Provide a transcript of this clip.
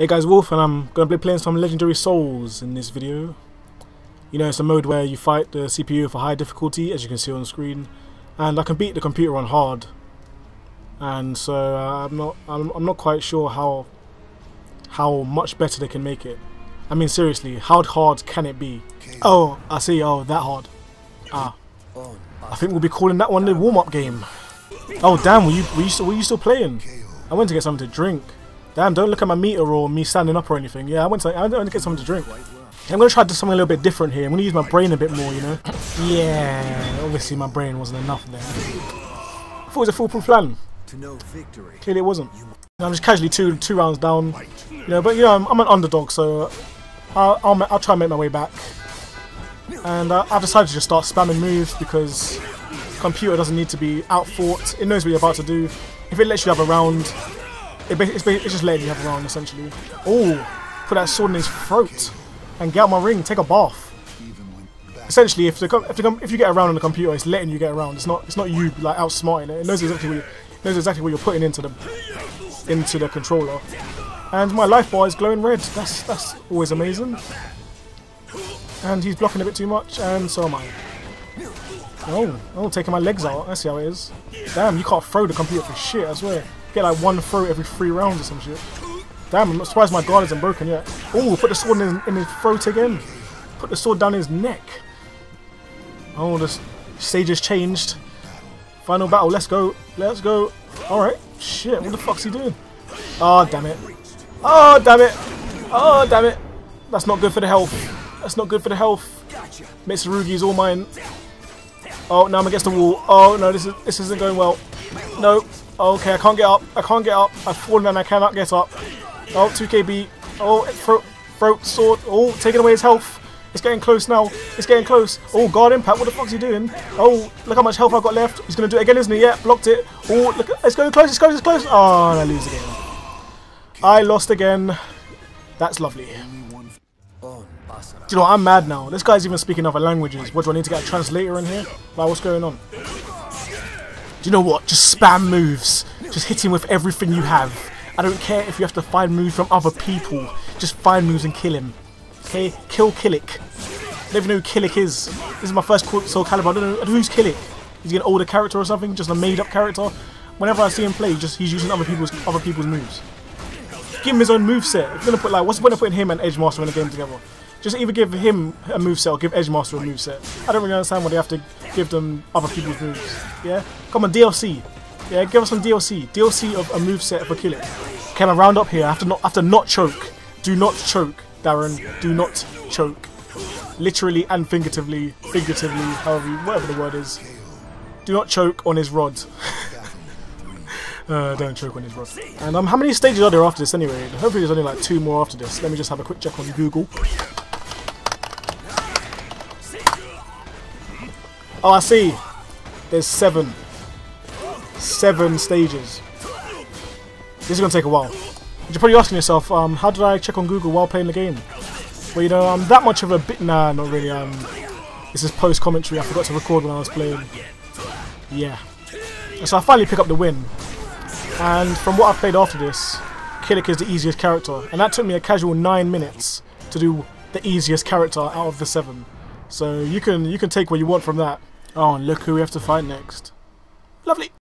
Hey guys, Wolf, and I'm going to be playing some Legendary Souls in this video. You know, it's a mode where you fight the CPU for high difficulty, as you can see on the screen, and I can beat the computer on hard. And so uh, I'm not, I'm, I'm not quite sure how, how much better they can make it. I mean, seriously, how hard can it be? Oh, I see. Oh, that hard. Ah, I think we'll be calling that one the warm-up game. Oh damn, were you were you, still, were you still playing? I went to get something to drink. Damn, don't look at my meter or me standing up or anything. Yeah, I went to I went to get something to drink. I'm gonna try to do something a little bit different here. I'm gonna use my brain a bit more, you know. yeah, obviously my brain wasn't enough there. I thought it was a foolproof plan. To. Clearly it wasn't. I'm just casually two two rounds down. You know, but you know I'm, I'm an underdog, so I'll, I'll I'll try and make my way back. And uh, I've decided to just start spamming moves because computer doesn't need to be outfought. It knows what you're about to do. If it lets you have a round, it, it's, it's just letting you have a round essentially. Oh, put that sword in his throat and get out my ring. Take a bath. Essentially, if the, if, the, if you get around on the computer, it's letting you get around. It's not it's not you like outsmarting it. It knows exactly what you, knows exactly what you're putting into the into the controller. And my life bar is glowing red. That's that's always amazing. And he's blocking a bit too much, and so am I. Oh, oh, taking my legs out. I see how it is. Damn, you can't throw the computer for shit, I swear. Get like one throw every three rounds or some shit. Damn, I'm surprised my guard isn't broken yet. Oh, put the sword in his, in his throat again. Put the sword down his neck. Oh, the stage has changed. Final battle, let's go. Let's go. Alright. Shit, what the fuck's he doing? Oh, damn it. Oh, damn it. Oh, damn it. That's not good for the health. That's not good for the health. Mitsurugi is all mine. Oh, now I'm against the wall. Oh, no, this, is, this isn't going well. No. Okay, I can't get up. I can't get up. I've fallen and I cannot get up. Oh, 2KB. Oh, throat, throat sword. Oh, taking away his health. It's getting close now. It's getting close. Oh, guard impact. What the fuck fuck's he doing? Oh, look how much health I've got left. He's going to do it again, isn't he? Yeah, blocked it. Oh, look. It's going close. It's close. It's close. Oh, and I lose again. I lost again. That's lovely. Do you know what? I'm mad now. This guy's even speaking other languages. What, do I need to get a translator in here? Like, what's going on? Do you know what? Just spam moves. Just hit him with everything you have. I don't care if you have to find moves from other people. Just find moves and kill him. Okay? Kill Kilik. I don't even know who Kilik is. This is my first Soul Calibur. I don't know who's Kilik. Is he an older character or something? Just a made-up character? Whenever I see him play, just he's using other people's other people's moves. Give him his own move set. If you're gonna put like, what's the point of putting him and Edge Master in a game together? Just either give him a move set or give Edgemaster a move set. I don't really understand why they have to give them other people's moves. Yeah? Come on, DLC. Yeah, give us some DLC. DLC of a move set for Kilik. Can I round up here? I have to not have to not choke. Do not choke, Darren. Do not choke. Literally and figuratively, figuratively, however, whatever the word is. Do not choke on his rod. Uh, don't choke on his rod. And um, how many stages are there after this anyway? Hopefully there's only like two more after this. Let me just have a quick check on Google. Oh, I see. There's seven. Seven stages. This is going to take a while. You're probably asking yourself, um, how did I check on Google while playing the game? Well, you know, I'm that much of a bit... Nah, not really. Um, this is post-commentary. I forgot to record when I was playing. Yeah. So I finally pick up the win. And from what I've played after this, Kilik is the easiest character. And that took me a casual 9 minutes to do the easiest character out of the 7. So you can you can take what you want from that. Oh, and look who we have to fight next. Lovely.